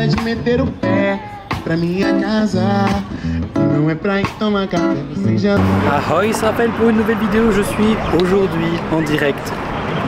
hora de meter o pé pra minha casa. É pra tomar café, você já Ahoy, se rappelle pour une nouvelle vidéo, je suis aujourd'hui en direct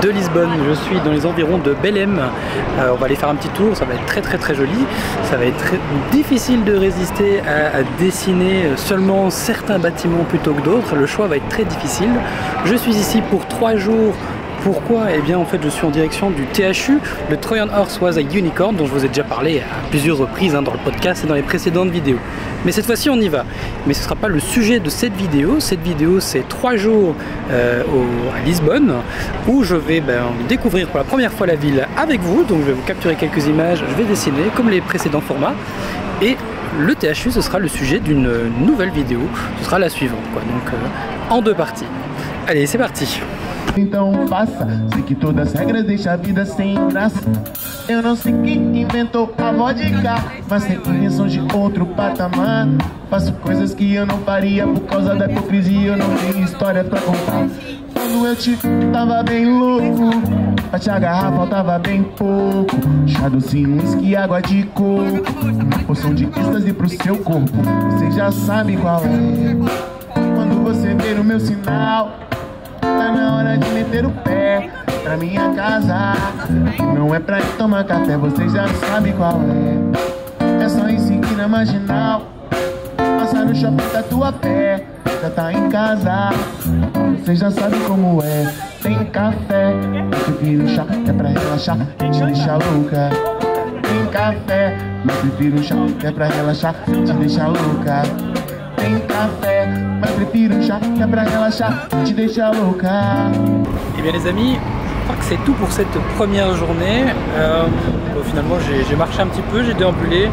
de Lisbonne, je suis dans les environs de Belém. Euh, on va aller faire un petit tour, ça va être très très très joli. Ça va être très difficile de résister à, à dessiner seulement certains bâtiments plutôt que d'autres. Le choix va être très difficile. Je suis ici pour trois jours pourquoi Eh bien en fait je suis en direction du THU, le Trojan Horse Was a Unicorn dont je vous ai déjà parlé à plusieurs reprises hein, dans le podcast et dans les précédentes vidéos. Mais cette fois-ci on y va. Mais ce ne sera pas le sujet de cette vidéo. Cette vidéo c'est trois jours euh, à Lisbonne où je vais ben, découvrir pour la première fois la ville avec vous. Donc je vais vous capturer quelques images, je vais dessiner comme les précédents formats. Et le THU ce sera le sujet d'une nouvelle vidéo. Ce sera la suivante. Quoi. Donc euh, en deux parties. Allez c'est parti Então faça, sei que todas as regras deixam a vida sem graça. Eu não sei quem inventou a vodka, mas tem invenção de outro patamar. Faço coisas que eu não faria por causa da hipocrisia, eu não tenho história pra contar. Quando eu te tava bem louco, pra te agarrar faltava bem pouco. Chá docinho, uísque, água de coco. Uma poção de êxtase pro seu corpo, você já sabe qual é. Quando você ver o meu sinal, tá na hora de meter o pé pra minha casa. Não é pra tomar café, você já sabe qual é. É só seguir na marginal, passar no shopping tatuapé. Já tá em casa, você já sabe como é. Tem café, prefiro chá, é pra relaxar, te deixar louca. Tem café, mas prefiro chá, é pra relaxar, te deixar louca. Tem café, louca. Eh bien les amis, je crois que c'est tout pour cette première journée. Euh, finalement j'ai marché un petit peu, j'ai déambulé.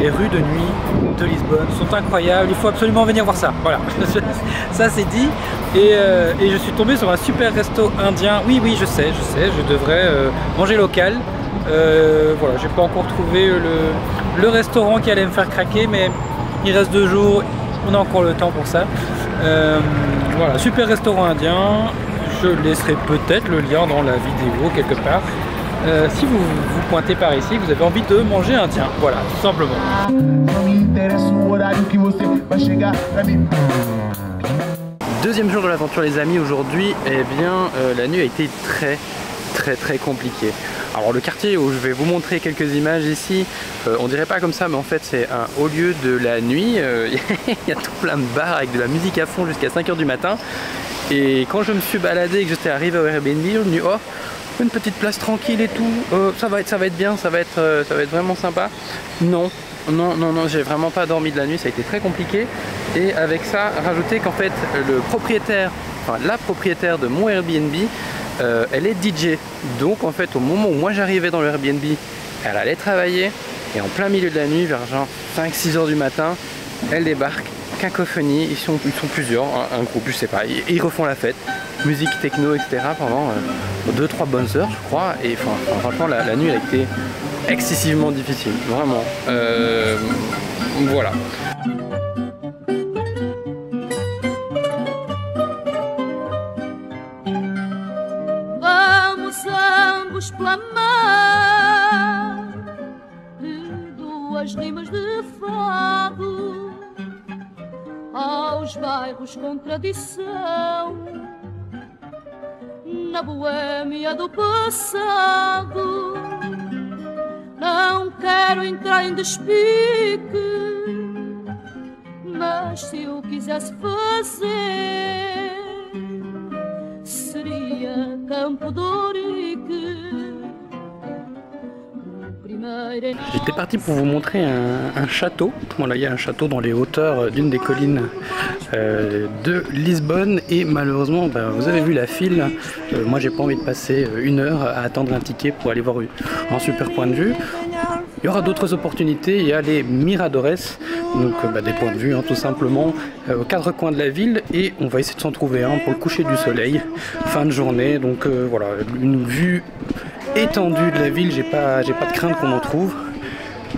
Les rues de nuit de Lisbonne sont incroyables, il faut absolument venir voir ça. Voilà, ça c'est dit. Et, euh, et, je suis tombé sur un super resto indien. Oui, oui, je sais, je sais, je devrais euh, manger local. Voilà, j'ai pas encore trouvé le, restaurant qui allait me faire craquer, mais il reste deux jours, on a encore le temps pour ça. Euh, voilà, super restaurant indien. Je laisserai peut-être le lien dans la vidéo quelque part. Euh, si vous vous pointez par ici, vous avez envie de manger indien. Voilà, tout simplement. Deuxième jour de l'aventure les amis, aujourd'hui, eh bien, euh, la nuit a été très très très compliquée. Alors le quartier où je vais vous montrer quelques images ici, euh, on dirait pas comme ça mais en fait c'est un haut lieu de la nuit, euh, il y a tout plein de bars avec de la musique à fond jusqu'à 5h du matin et quand je me suis baladé et que j'étais arrivé au Airbnb, je me suis dit oh une petite place tranquille et tout, euh, ça, va être, ça va être bien, ça va être, ça va être vraiment sympa. Non, non, non, non, j'ai vraiment pas dormi de la nuit, ça a été très compliqué. Et avec ça, rajouter qu'en fait, le propriétaire, enfin la propriétaire de mon Airbnb, euh, elle est DJ. Donc en fait, au moment où moi j'arrivais dans le Airbnb, elle allait travailler. Et en plein milieu de la nuit, vers genre 5-6 heures du matin, elle débarque, cacophonie, ils sont, ils sont plusieurs, un, groupe, je sais pas, ils, refont la fête musique techno, etc. pendant 2-3 euh, bonnes heures, je crois. Et franchement, la, nuit a été excessivement difficile, vraiment. Euh, voilà. Bairros com tradição na boêmia do passado. Não quero entrar em despique, mas se eu quisesse fazer, seria Campo de J'étais parti pour vous montrer un, château. Voilà, il y a un château dans les hauteurs d'une des collines euh, de Lisbonne et malheureusement, ben, vous avez vu la file. Euh, moi, j'ai pas envie de passer une heure à attendre un ticket pour aller voir un super point de vue. Il y aura d'autres opportunités. Il y a les miradores, donc bah, des points de vue, hein, tout simplement, euh, aux quatre coins de la ville. Et on va essayer de s'en trouver un pour le coucher du soleil, fin de journée. Donc euh, voilà, une vue étendue de la ville. J'ai pas, pas de crainte qu'on en trouve.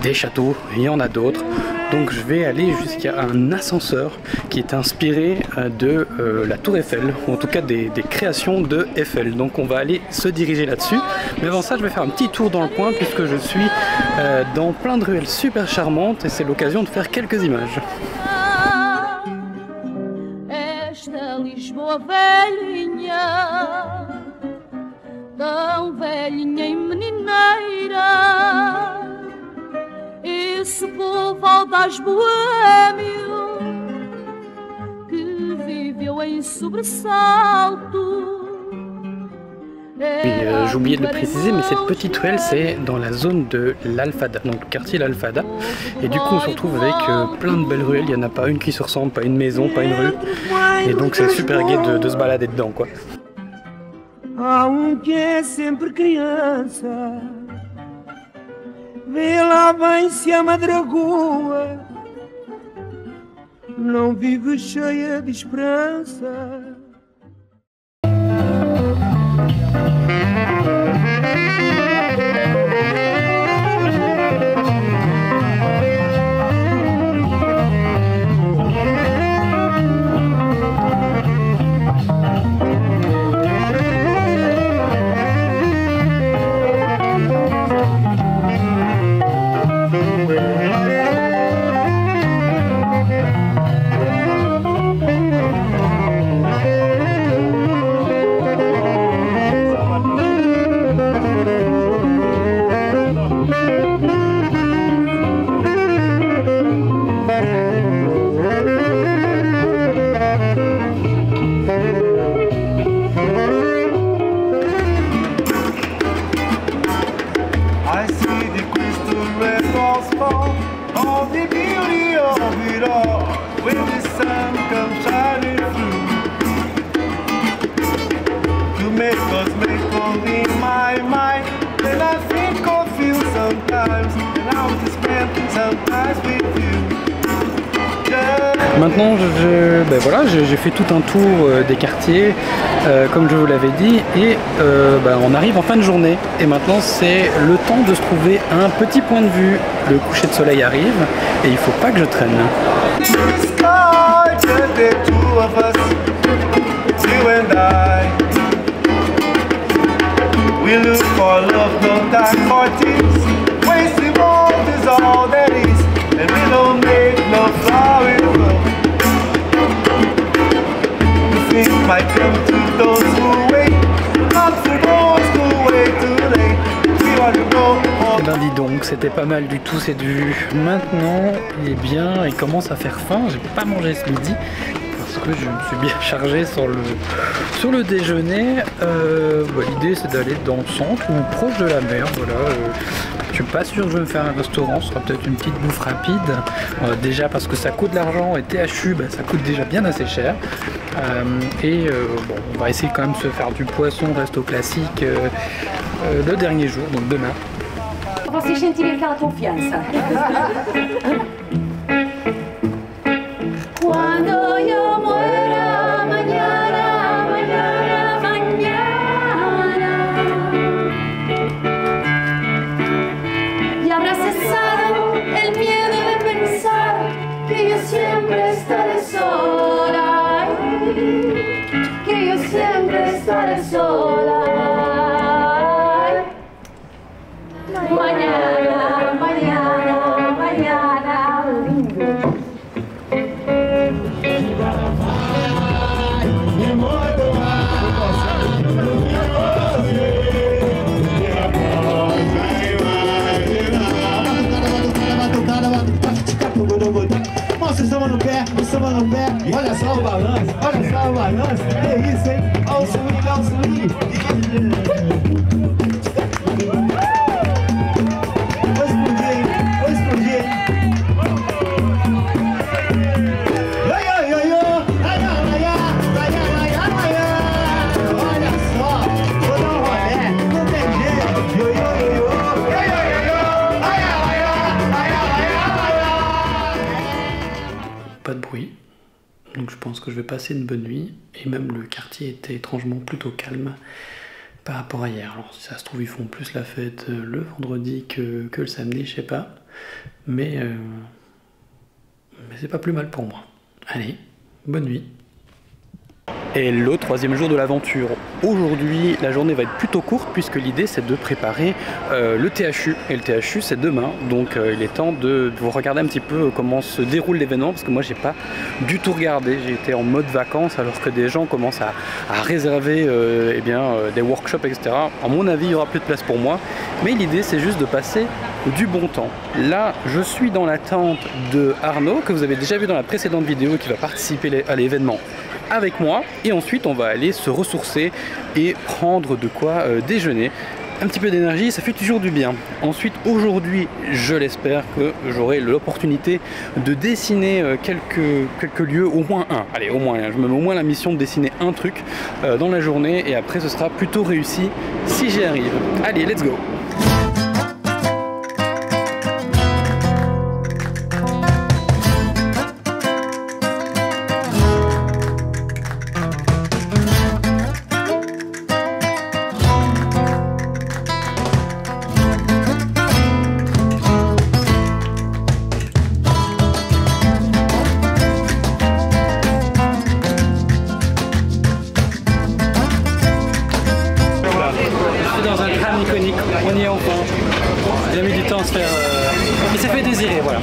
Des châteaux, il y en a d'autres. Donc je vais aller jusqu'à un ascenseur qui est inspiré euh, de euh, la tour Eiffel, ou en tout cas des, créations de Eiffel. Donc on va aller se diriger là-dessus. Mais avant ça, je vais faire un petit tour dans le coin puisque je suis euh, dans plein de ruelles super charmantes et c'est l'occasion de faire quelques images. Tão velhinha e menineira, esse povo audaz boêmio que viveu em sobressalto. Oui, euh, j'ai oublié de le préciser, mais cette petite ruelle, c'est dans la zone de l'Alfada, donc le quartier l'Alfada. Et du coup, on se retrouve avec euh, plein de belles ruelles. Il n'y en a pas une qui se ressemble, pas une maison, pas une rue. Et donc, c'est super gai de, de se balader dedans, quoi. Há um que é sempre criança, vê lá bem se a madragoa não vive cheia de esperança. Maintenant, ben voilà, j'ai fait tout un tour euh, des quartiers, euh, comme je vous l'avais dit, et euh, ben, on arrive en fin de journée. Et maintenant, c'est le temps de se trouver un petit point de vue. Le coucher de soleil arrive, et il faut pas que je traîne. Ben dis donc, c'était pas mal du tout cette vue. Maintenant, eh bien, il commence à faire faim. J'ai pas mangé ce midi parce que je me suis bien chargé sur le, sur le déjeuner. Euh, bah, L'idée c'est d'aller dans le centre ou proche de la mer. Voilà. euh, je suis pas sûr que je vais me faire un restaurant. Ce sera peut-être une petite bouffe rapide. Euh, déjà parce que ça coûte de l'argent et THU, bah, ça coûte déjà bien assez cher. Euh, et euh, bon, on va essayer quand même de se faire du poisson, resto classique, euh, euh, le dernier jour, donc demain. Cuando yo muera só o balanço, olha só o balanço. Que isso, hein? Une bonne nuit. Et même le quartier était étrangement plutôt calme par rapport à hier. Alors si ça se trouve ils font plus la fête euh, le vendredi que, que le samedi, je sais pas. Mais euh, mais c'est pas plus mal pour moi. Allez, bonne nuit. Et le troisième jour de l'aventure. Aujourd'hui, la journée va être plutôt courte puisque l'idée c'est de préparer euh, le THU. Et le THU c'est demain, donc euh, il est temps de vous regarder un petit peu comment se déroule l'événement parce que moi j'ai pas du tout regardé. J'ai été en mode vacances alors que des gens commencent à, réserver euh, eh bien, des workshops, etc. À mon avis, il y aura plus de place pour moi. Mais l'idée c'est juste de passer du bon temps. Là, je suis dans la tente de Arnaud que vous avez déjà vu dans la précédente vidéo qui va participer à l'événement avec moi et ensuite on va aller se ressourcer et prendre de quoi euh, déjeuner. Un petit peu d'énergie, ça fait toujours du bien. Ensuite, aujourd'hui, je l'espère que j'aurai l'opportunité de dessiner euh, quelques, quelques lieux, au moins un. Allez, au moins. Je me mets au moins la mission de dessiner un truc euh, dans la journée et après ce sera plutôt réussi si j'y arrive. Allez, let's go Se faire. euh, Il s'est fait désirer, voilà.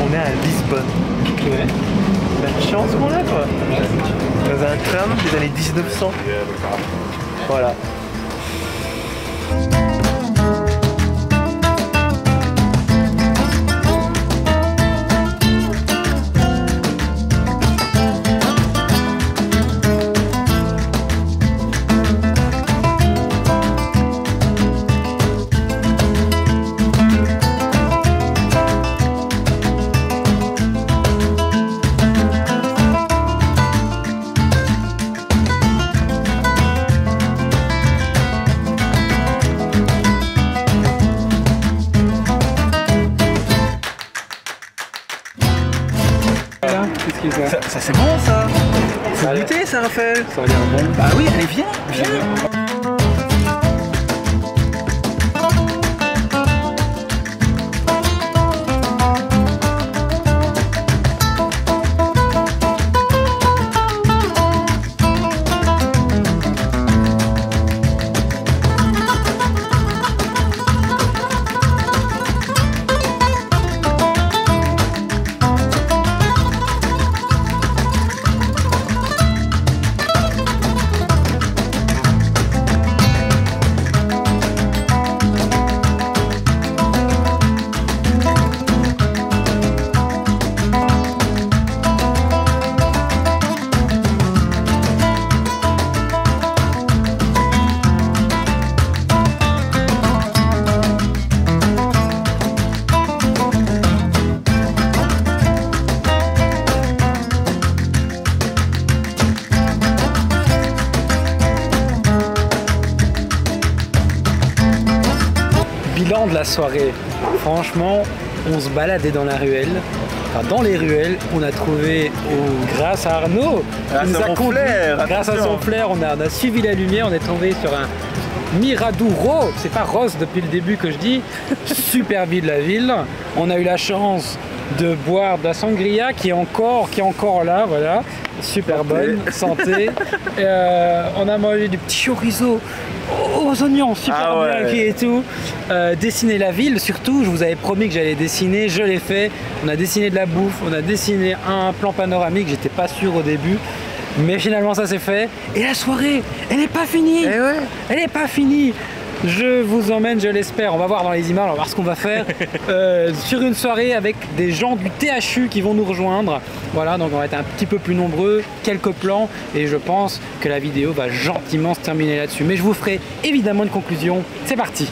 On est à Lisbonne. Ouais. La chance qu'on a quoi. Dans un tram des années 1900. Voilà. Voilà, Qu'est-ce qu'il y a Ça, ça, c'est bon ça. Faut goûter ça Raphaël. Ça a l'air bon. Bah oui, allez viens, viens la soirée. Franchement, on se baladait dans la ruelle. Enfin, dans les ruelles, on a trouvé, oh, grâce à Arnaud, Grâce nous a mon conduit- flair, grâce à son flair, on a, on a suivi la lumière, on est tombé sur un Miraduro, c'est pas rose depuis le début que je dis, super ville la ville. On a eu la chance de boire de la sangria qui est encore, qui est encore là, voilà, super bonne, santé. Euh, on a mangé du petit chorizo aux oignons, super Ah ouais. et tout. Euh, dessiner la ville, surtout, je vous avais promis que j'allais dessiner, je l'ai fait. On a dessiné de la bouffe, on a dessiné un plan panoramique, j'étais pas sûr au début. Mais finalement ça s'est fait. Et la soirée, elle n'est pas finie. Eh ouais. Elle n'est pas finie. Je vous emmène, je l'espère. On va voir dans les images, on va voir ce qu'on va faire euh, sur une soirée avec des gens du THU qui vont nous rejoindre. Voilà, donc on va être un petit peu plus nombreux, quelques plans, et je pense que la vidéo va gentiment se terminer là-dessus. Mais je vous ferai évidemment une conclusion. C'est parti.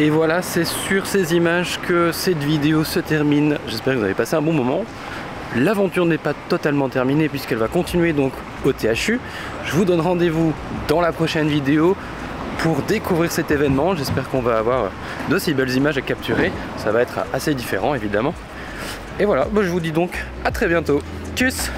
Et voilà, c'est sur ces images que cette vidéo se termine. J'espère que vous avez passé un bon moment. L'aventure n'est pas totalement terminée puisqu'elle va continuer donc au THU. Je vous donne rendez-vous dans la prochaine vidéo pour découvrir cet événement. J'espère qu'on va avoir d'aussi belles images à capturer. Ça va être assez différent évidemment. Et voilà, bah, je vous dis donc à très bientôt. Tchuss